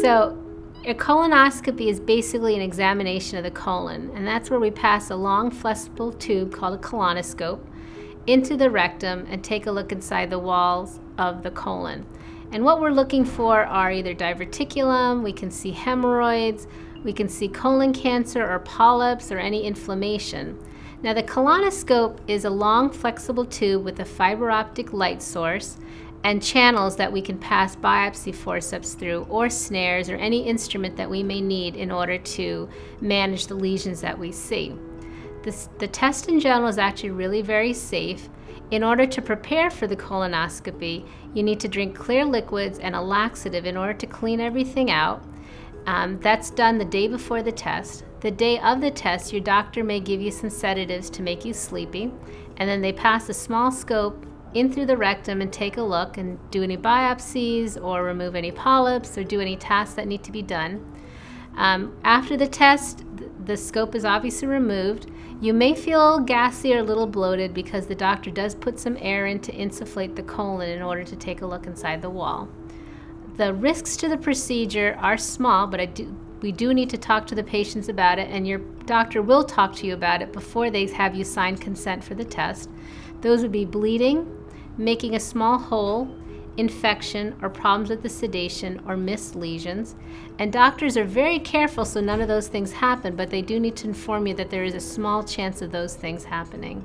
So, a colonoscopy is basically an examination of the colon, and that's where we pass a long flexible tube called a colonoscope into the rectum and take a look inside the walls of the colon. And what we're looking for are either diverticulum, we can see hemorrhoids, we can see colon cancer or polyps or any inflammation. Now the colonoscope is a long flexible tube with a fiber optic light source and channels that we can pass biopsy forceps through or snares or any instrument that we may need in order to manage the lesions that we see. This, the test in general is actually really very safe. In order to prepare for the colonoscopy, you need to drink clear liquids and a laxative in order to clean everything out. Um, that's done the day before the test. The day of the test, your doctor may give you some sedatives to make you sleepy, and then they pass a small scope in through the rectum and take a look and do any biopsies or remove any polyps or do any tasks that need to be done. Um, after the test, the scope is obviously removed. You may feel gassy or a little bloated because the doctor does put some air in to insufflate the colon in order to take a look inside the wall. The risks to the procedure are small, but do, we do need to talk to the patients about it, and your doctor will talk to you about it before they have you sign consent for the test. Those would be bleeding, making a small hole, infection, or problems with the sedation or missed lesions. And doctors are very careful so none of those things happen, but they do need to inform you that there is a small chance of those things happening.